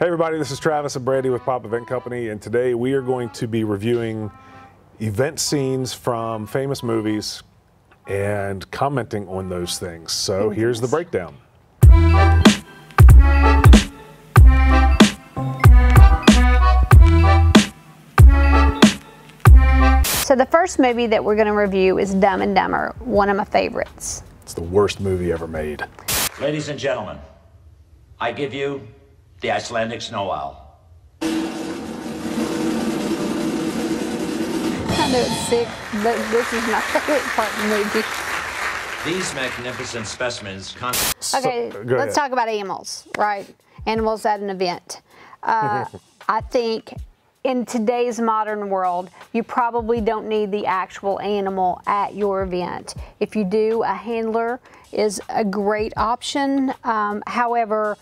Hey everybody, this is Travis and Brandi with Pop Event Company, and today we are going to be reviewing event scenes from famous movies and commenting on those things. So oh, here's the breakdown. So the first movie that we're going to review is Dumb and Dumber, one of my favorites. It's the worst movie ever made. Ladies and gentlemen, I give you the Icelandic snow owl. I know it's sick, but this is my favorite part of the movie. These magnificent specimens con- Okay, go let's talk about animals, right? Animals at an event. Uh, I think in today's modern world, you probably don't need the actual animal at your event. If you do, a handler is a great option. Um, however,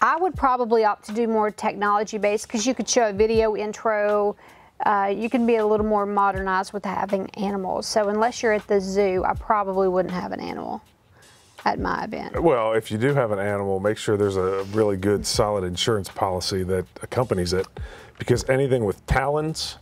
I would probably opt to do more technology based because you could show a video intro. Uh, you can be a little more modernized with having animals. So, unless you're at the zoo, I probably wouldn't have an animal at my event. Well, if you do have an animal, make sure there's a really good, solid insurance policy that accompanies it, because anything with talons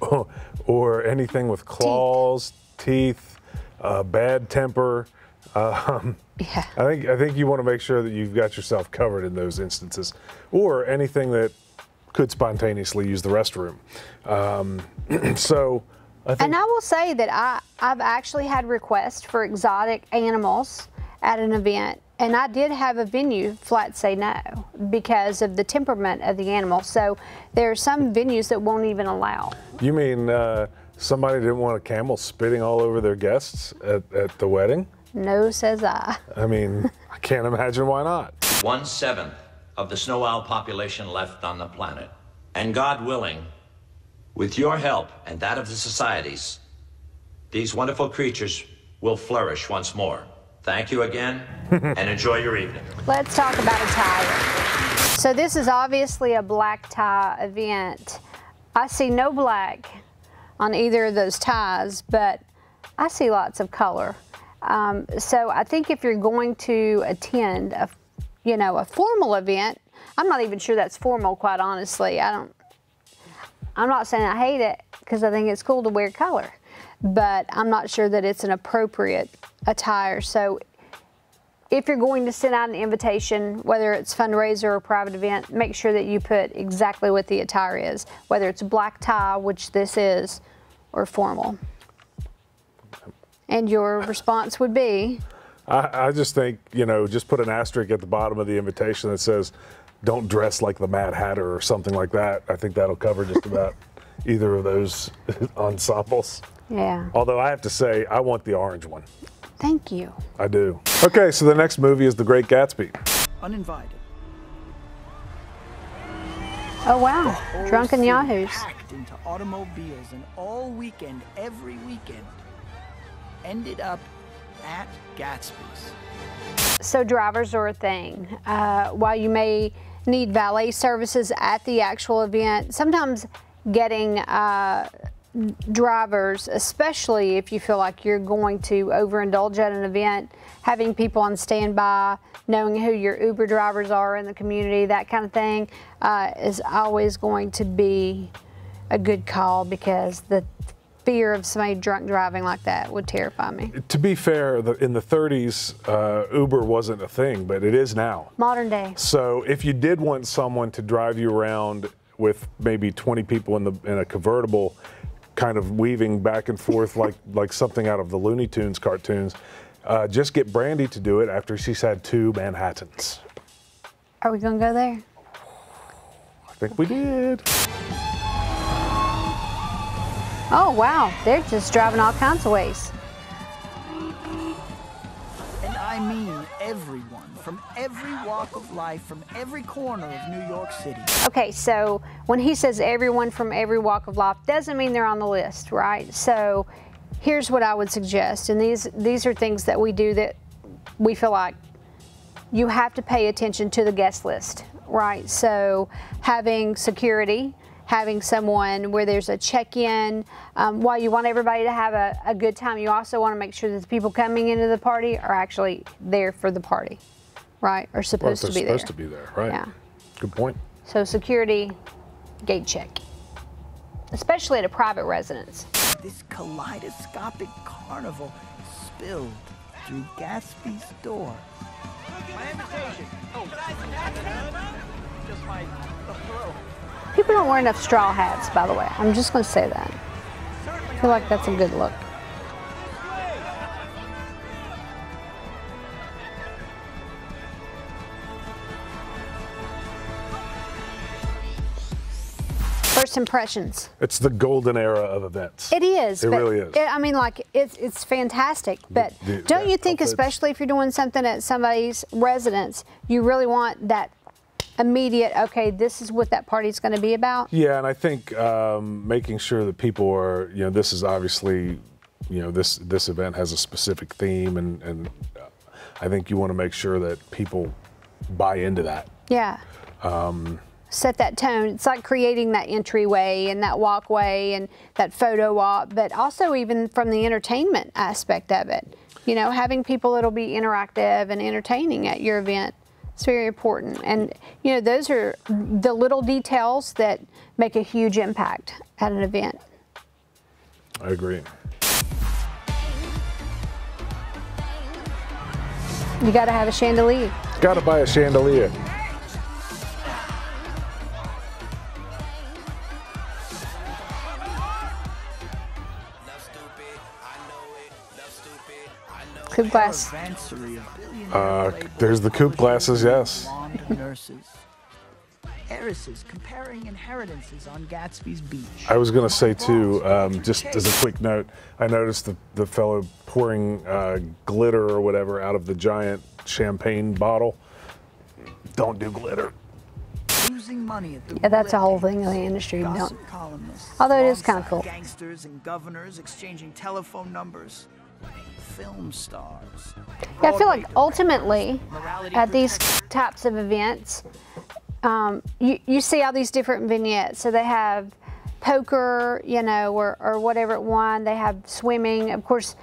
or anything with claws, teeth, uh, bad temper, um, Yeah. I think I think you want to make sure that you've got yourself covered in those instances, or anything that could spontaneously use the restroom. Um, so, I think And I will say that I, I've actually had requests for exotic animals at an event, and I did have a venue flat say no because of the temperament of the animal. So there are some venues that won't even allow. you mean uh, somebody didn't want a camel spitting all over their guests at, at the wedding? No, says I. I mean, I can't imagine why not. one seventh of the snow owl population left on the planet. And God willing, with your help and that of the societies, these wonderful creatures will flourish once more. Thank you again, and enjoy your evening. Let's talk about attire. So this is obviously a black tie event. I see no black on either of those ties, but I see lots of color. Um, so I think if you're going to attend a, you know, a formal event, I'm not even sure that's formal, quite honestly. I don't. I'm not saying I hate it because I think it's cool to wear color, but I'm not sure that it's an appropriate attire. So if you're going to send out an invitation, whether it's fundraiser or private event, make sure that you put exactly what the attire is, whether it's black tie, which this is, or formal. And your response would be, I, I just think, you know, just put an asterisk at the bottom of the invitation that says, don't dress like the Mad Hatter or something like that. I think that'll cover just about either of those ensembles. yeah, Although I have to say, I want the orange one. thank you. I do. Okay, so the next movie is The Great Gatsby. uninvited. Oh wow, drunken yahoos. Packed into automobiles and all weekend, every weekend, ended up at Gatsby's. So drivers are a thing. Uh, while you may need valet services at the actual event, sometimes getting uh, drivers, especially if you feel like you're going to overindulge at an event, having people on standby, knowing who your Uber drivers are in the community, that kind of thing, uh, is always going to be a good call because the fear of somebody drunk driving like that would terrify me. To be fair, the, in the 30s, uh, Uber wasn't a thing, but it is now. Modern day. So if you did want someone to drive you around with maybe 20 people in the in a convertible, kind of weaving back and forth like like something out of the Looney Tunes cartoons, uh, just get Brandi to do it after she's had two Manhattans. Are we going to go there? I think we did. Oh, wow. They're just driving all kinds of ways. And I mean everyone, from every walk of life, from every corner of New York City. Okay, so when he says everyone from every walk of life, doesn't mean they're on the list, right? So here's what I would suggest, and these these are things that we do that we feel like you have to pay attention to the guest list, right? So having security, having someone where there's a check-in. Um, while you want everybody to have a, a good time, you also want to make sure that the people coming into the party are actually there for the party, right? Or supposed they're to be supposed there. to be there, right? Yeah. Good point. So security, gate check, especially at a private residence. This kaleidoscopic carnival spilled through Gatsby's door. My invitation. Oh, just my throat. People don't wear enough straw hats, by the way. I'm just going to say that. I feel like that's a good look. First impressions. It's the golden era of events. It is. It really is. I mean, like it's it's fantastic. But the- don't you think, especially if you're doing something at somebody's residence, you really want that immediate? Okay, this is what that party's going to be about. Yeah, and I think um, making sure that people are, you know, this is obviously, you know, this this event has a specific theme, and and uh, I think you want to make sure that people buy into that. Yeah. Um, Set that tone. It's like creating that entryway and that walkway and that photo op, but also even from the entertainment aspect of it. You know, having people that'll be interactive and entertaining at your event. It's very important. And, you know, those are the little details that make a huge impact at an event. I agree. You got to have a chandelier. Got to buy a chandelier. Coupe glass. Caravansary of billionaire Uh, there's the coupe glasses, yes. nurses. Heiresses comparing inheritances on Gatsby's beach. I was going to say too, um, just as a quick note, I noticed the, the fellow pouring uh, glitter or whatever out of the giant champagne bottle. Don't do glitter. Losing money at the Yeah, that's a whole thing in the industry. Don't. Although it is kinda cool. Gangsters and governors exchanging telephone numbers. Film stars. Yeah, I feel like ultimately at these types of events, um, you, you see all these different vignettes. So they have poker, you know, or, or whatever it one. They have swimming. Of course,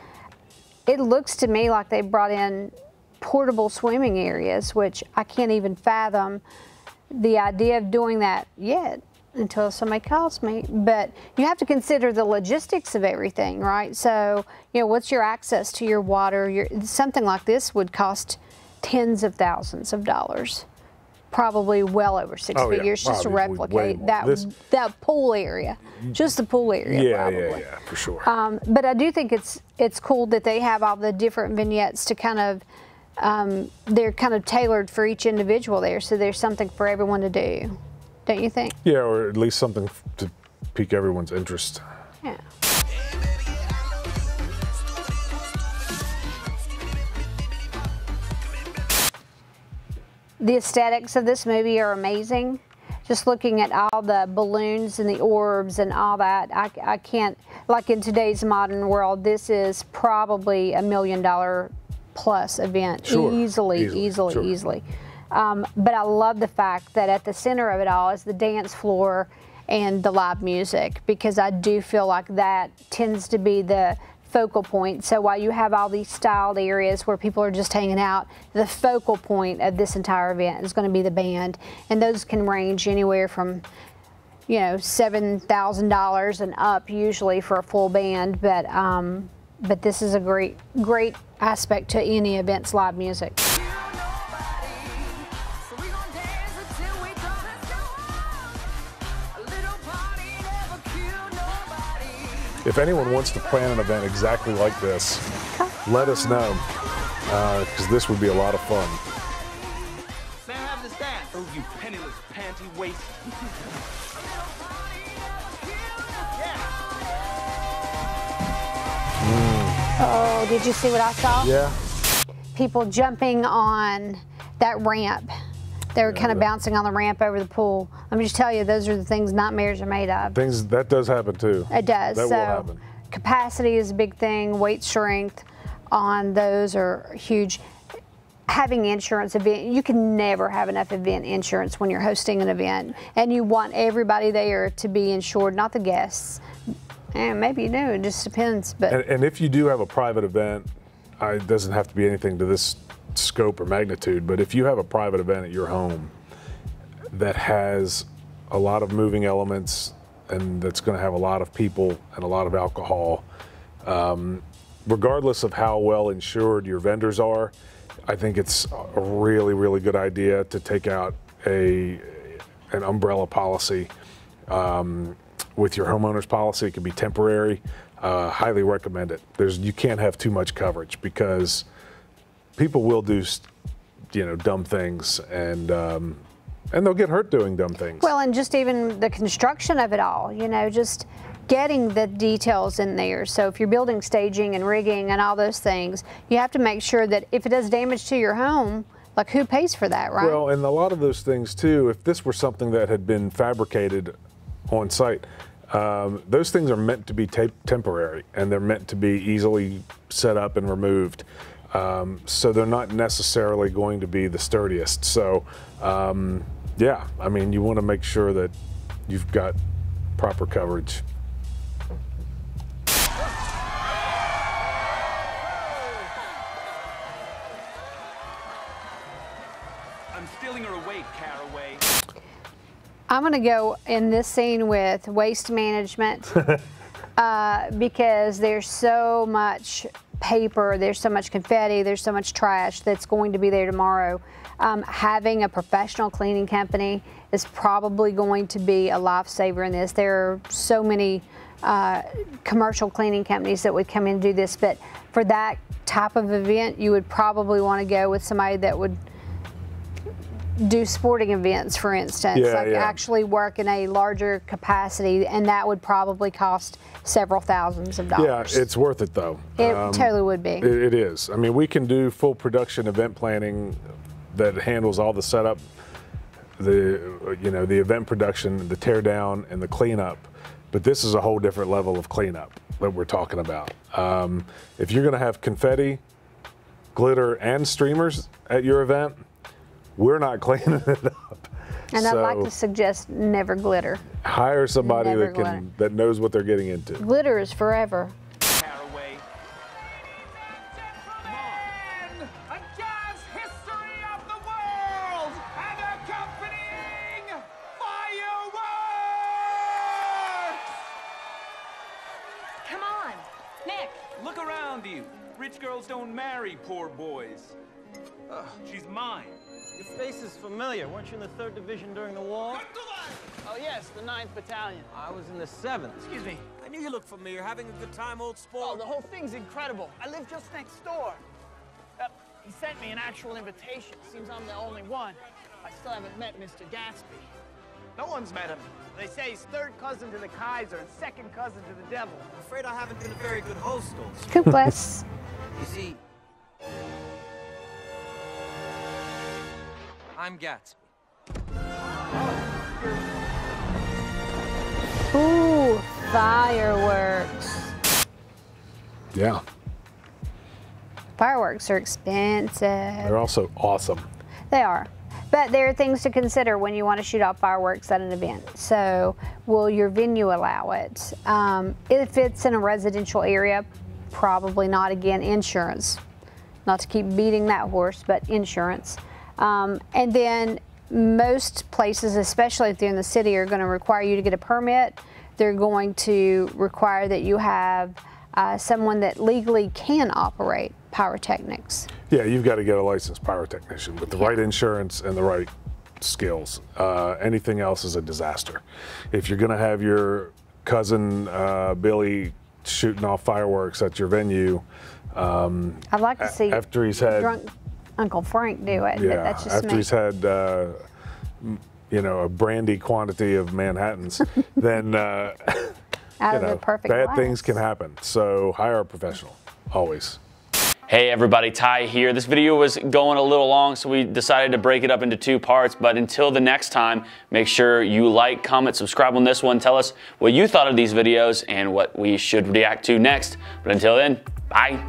it looks to me like they brought in portable swimming areas, which I can't even fathom the idea of doing that yet until somebody calls me. But you have to consider the logistics of everything, right? So, you know, what's your access to your water? Your, something like this would cost tens of thousands of dollars. Probably well over six Oh, yeah. figures just to replicate that This- that pool area, just the pool area. Yeah, probably. yeah, yeah, for sure. Um, but I do think it's it's cool that they have all the different vignettes to kind of um, they're kind of tailored for each individual there, so there's something for everyone to do, don't you think? yeah, or at least something to pique everyone's interest. Yeah. The aesthetics of this movie are amazing. Just looking at all the balloons and the orbs and all that, I, I can't, like in today's modern world, this is probably a million dollar plus event. Sure. Easily, Easily, easily, sure. easily. Um, but I love the fact that at the center of it all is the dance floor and the live music because I do feel like that tends to be the focal point. So while you have all these styled areas where people are just hanging out, the focal point of this entire event is going to be the band, and those can range anywhere from you know seven thousand dollars and up usually for a full band. But um, but this is a great great aspect to any event's live music. If anyone wants to plan an event exactly like this, let us know, uh, because this would be a lot of fun. May I have this dance? Oh, you penniless panty waist. Mm. Oh, did you see what I saw? Yeah. People jumping on that ramp. They were kind of bouncing on the ramp over the pool. Let me just tell you, those are the things not nightmares are made of. Things that does happen too. It does. That so will happen. capacity is a big thing. Weight strength on those are huge. Having insurance event, you can never have enough event insurance when you're hosting an event, and you want everybody there to be insured, not the guests. And maybe you do. It just depends. But And, and if you do have a private event, I, it doesn't have to be anything to this scope or magnitude, but if you have a private event at your home, that has a lot of moving elements and that's going to have a lot of people and a lot of alcohol. Um, regardless of how well insured your vendors are, I think it's a really, really good idea to take out a an umbrella policy um, with your homeowner's policy. It can be temporary. Uh, highly recommend it. There's you can't have too much coverage because people will do you know dumb things and um, and they'll get hurt doing dumb things. Well, and just even the construction of it all, you know, just getting the details in there. So if you're building staging and rigging and all those things, you have to make sure that if it does damage to your home, like who pays for that, right? Well, and a lot of those things too, if this were something that had been fabricated on site, um, those things are meant to be temporary and they're meant to be easily set up and removed. Um, so they're not necessarily going to be the sturdiest. So, um, yeah, I mean, you want to make sure that you've got proper coverage. I'm stealing her away, Carraway. I'm going to go in this scene with waste management uh, because there's so much paper, there's so much confetti, there's so much trash that's going to be there tomorrow. Um, having a professional cleaning company is probably going to be a lifesaver in this. There are so many uh, commercial cleaning companies that would come in and do this, but for that type of event, you would probably want to go with somebody that would do sporting events, for instance, yeah, like yeah. actually work in a larger capacity, and that would probably cost several thousands of dollars. Yeah, it's worth it though. It um, totally would be. It, it is. I mean, we can do full production event planning that handles all the setup, the you know the event production, the teardown, and the cleanup. But this is a whole different level of cleanup that we're talking about. Um, if you're going to have confetti, glitter, and streamers at your event we're not cleaning it up. And so I'd like to suggest never glitter. Hire somebody never that can glitter. that knows what they're getting into. Glitter is forever. Come on, Nick. Look around you. Rich girls don't marry poor boys. Ugh, she's mine. Your face is familiar. Weren't you in the 3rd Division during the war? Oh, yes, the 9th Battalion. I was in the 7th. Excuse me. I knew you looked familiar. Having a good time, old sport? Oh, the whole thing's incredible. I live just next door. Uh, he sent me an actual invitation. Seems I'm the only one. I still haven't met Mr. Gatsby. No one's met him. They say he's third cousin to the Kaiser and second cousin to the devil. I'm afraid I haven't been a very good host, old Koopless. you see, I'm Gatsby. Ooh, fireworks. Yeah. Fireworks are expensive. They're also awesome. They are. But there are things to consider when you want to shoot off fireworks at an event. So, will your venue allow it? Um, if it's in a residential area, probably not. Again, insurance. Not to keep beating that horse, but insurance. Um, and then most places, especially if they're in the city, are going to require you to get a permit. They're going to require that you have uh, someone that legally can operate pyrotechnics. Yeah, you've got to get a licensed pyrotechnician with the yeah. right insurance and the right skills. Uh, anything else is a disaster. If you're going to have your cousin uh, Billy shooting off fireworks at your venue, um, I'd like to see after he's had drunk Uncle Frank do it. Yeah, after me. he's had, uh, you know, a brandy quantity of Manhattans, then uh, Out you know, bad glass. things can happen. So hire a professional, always. Hey everybody, Ty here. This video was going a little long, so we decided to break it up into two parts. But until the next time, make sure you like, comment, subscribe on this one. Tell us what you thought of these videos and what we should react to next. But until then, bye.